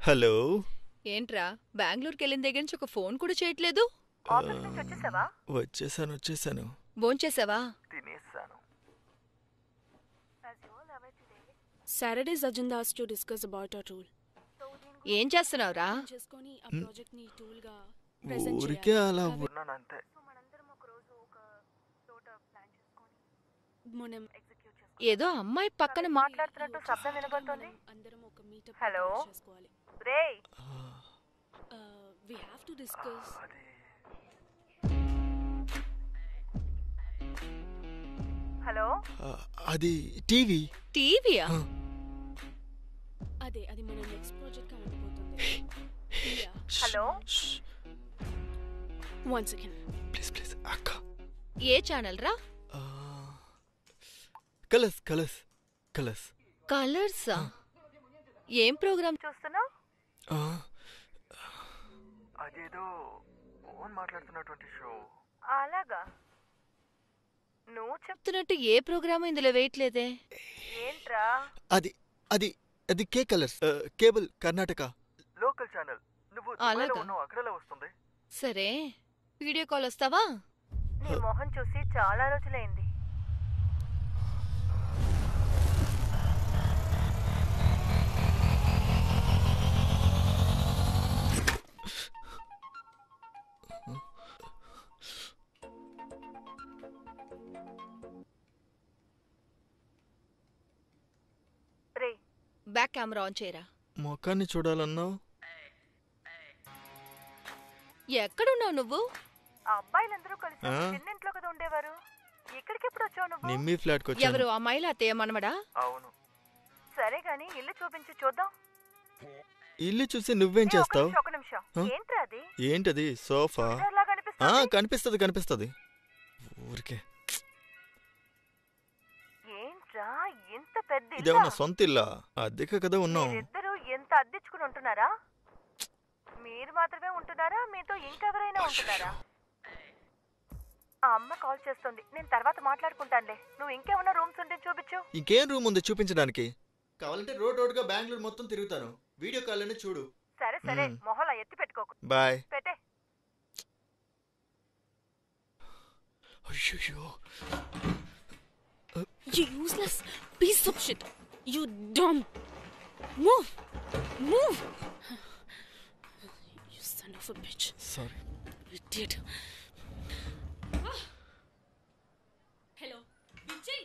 Hello. ఏంట్రా బెంగళూరుకి వెళ్ళిన దగ్గర నుంచి ఒక ఫోన్ కూడా చేయట్లేదు? ఆఫీస్ నుంచి వచ్చేసావా? వచ్చేసాను వచ్చేసాను. భోంచేసావా? తినేసాను. Saturday's agenda is to discuss about our tool. ఏం చేస్తున్నావురా? చేసుకొని ఆ ప్రాజెక్ట్ని టూల్గా ప్రెజెంట్ ఊరికే అలా ఉన్నాను అంతే. మనం ఏదో అమ్మాయి పక్కన మాట్లాడుతున్నట్టు శబ్దం వినబడుతుంది. అందరం ఒక మీటప్? చేసుకోవాలి రే we have to discuss hello అది టీవీ. టీవీయా? ఆ. అదే అది మన నెక్స్ట్ ప్రాజెక్ట్గా ఉండబోతుంది hello? One second please please అక్క. ఏ ఛానల్ రా? Colors Colors Colors? కలర్సా ఏం ప్రోగ్రామ్? చూస్తున్నావు? అదేదో ఫోన్ మాట్లాడుతున్నటువంటి షో. అలాగా. నువ్వు చెప్తున్నట్టు ఏ ప్రోగ్రామ్ ఇందులో వేయట్లేదే? చెప్తేంట్రా అది అది అది కే Colors. Cable Karnataka. Local channel. నువ్వు అలాగా? అక్కడలా వస్తుంది? సరే వీడియో కాల్ వస్తావా? నీ మొహం చూసి చాలా రోజులైంది బ్యాక్ కెమెరా ఆన్ చేయరా? మొఖాన్ని చూడాలన్నావు? ఎక్కడున్నావు నువ్వు? ఆ అబ్బాయిలందరూ కలిసి ఆ? చిన్నింట్లో కదా ఉండేవారు. ఇక్కడికి ఎప్పుడు వచ్చావు నువ్వు? నిమ్మి ఫ్లాట్కి ఎవరు వచ్చాను ఆ మైల అత్తయ్య మనమడా అవును. సరే గాని ఇల్లు చూపించి చూద్దాం. ఇల్లు చూసి నువ్వేం ఏ, చేస్తావు? నిమిషం, ఒక నిమిషం. ఆ? ఏంట్రా అది? ఏంటది? సోఫా? చూడర్లా ఆ కనిపిస్తుంది కనిపిస్తుంది. ఊరికే. పెద్ద ఇల్లా? ఇదేమన్నా సొంత ఇల్లా అద్దెక కదా ఉన్నాం. మీరిద్దరూ ఎంత అద్దెచ్చుకుని ఉంటున్నారా? మీరు మాత్రమే ఉంటున్నారా? మీతో ఇంకెవరైనా ఉంటున్నారా? ఆ అమ్మ కాల్ చేస్తుంది. నేను తర్వాత మాట్లాడుకుంటానులే. నువ్వు ఇంకేమన్నా రూమ్స్ ఉంటే చూపించు. ఇంకేం రూమ్ ఉంది చూపించడానికి? కావాలంటే రోడ్ రోడ్గా బెంగళూరు మొత్తం తిరుగుతాను. వీడియో కాల్లోనే చూడు. సరే సరే. మొహలా ఎత్తి పెట్టుకోకు. బాయ్. పెట్టే. అయ్యో You useless piece of shit. You dumb. Move. Move. You son of a bitch. Sorry Idiot. Hello. Vijay.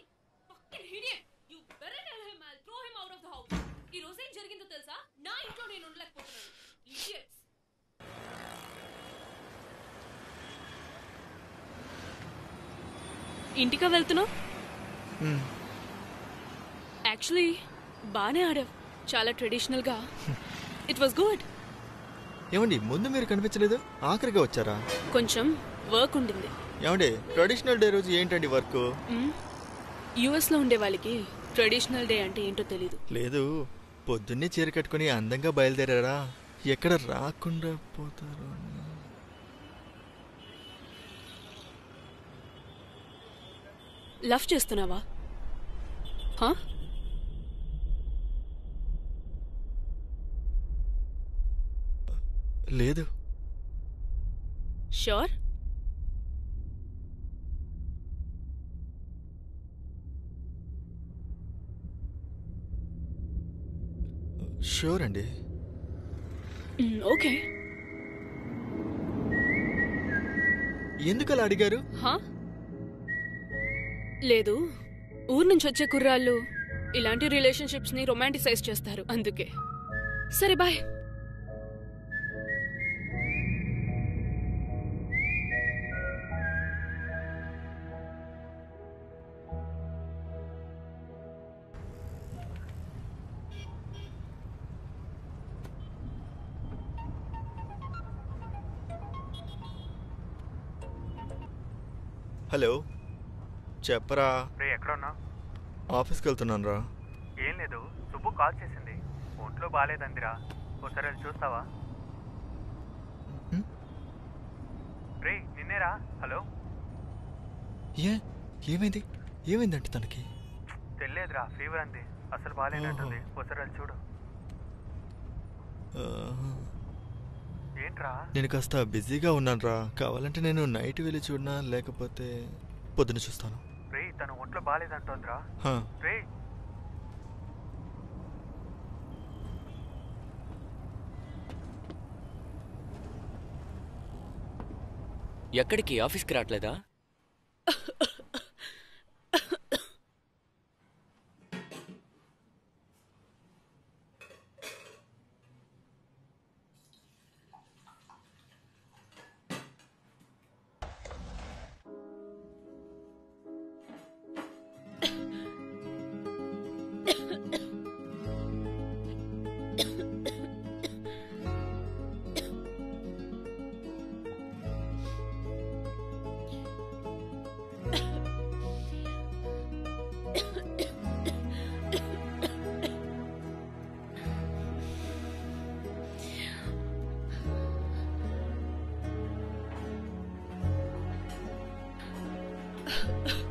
Fucking idiot. You better tell him I'll throw him out of the house. ఈ రోజు ఏం జరిగిందో తెలుసా నా ఇంట్లో నేను ఉండలేకపోతున్నాను idiots ఇంటికా వెళ్తున్నావు యాక్చువల్లీ బాగానే ఆడావు. చాలా ట్రెడిషనల్గా ఇట్ వాస్ గుడ్ ఏమండి ముందు మీరు కనిపించలేదు ఆఖరిగా వచ్చారా? కొంచెం వర్క్ ఉండింది. ఏమండి ట్రెడిషనల్ డే రోజు ఏంటండి వర్క్ యుఎస్లో ఉండే వాళ్ళకి ట్రెడిషనల్ డే అంటే ఏంటో తెలీదు. లేదు పొద్దున్నే చీర కట్టుకుని అందంగా బయలుదేరారా? ఎక్కడ రాకుండా పోతారు లవ్ చేస్తున్నావా? లేదు. షూర్? షూర్ అండి. ఓకే. ఎందుకు అలా అడిగారు? హా? లేదు. ఊరు నుంచి వచ్చే కుర్రాళ్ళు ఇలాంటి రిలేషన్షిప్స్ని రొమాంటిసైజ్ చేస్తారు అందుకే. సరే బాయ్. హలో. చెప్పరా? రే ఎక్కడ ఉన్నా ఆఫీస్కి వెళ్తున్నాను రా ఏం లేదు సుబ్బు కాల్ చేసింది. ఒంట్లో బాగాలేదందిరా ఒకసారి వెళ్ళి చూస్తావా? రే నిన్నేరా? హలో? ఏ ఏమైంది? ఏమైందంటే తనకి? తెలియదురా ఫీవర్ అంది. అసలు బాగాలేనట్టుంది ఒకసారి వెళ్ళి చూడు. ఏంట్రా? నేను కాస్త బిజీగా ఉన్నాను రా కావాలంటే నేను నైట్ వెళ్ళి చూడనా లేకపోతే పొద్దున చూస్తాను. ఒంట్లో బాగాలేదంటోందిరా హా, రే. ఎక్కడికి? ఆఫీస్కి రావట్లేదా? 了。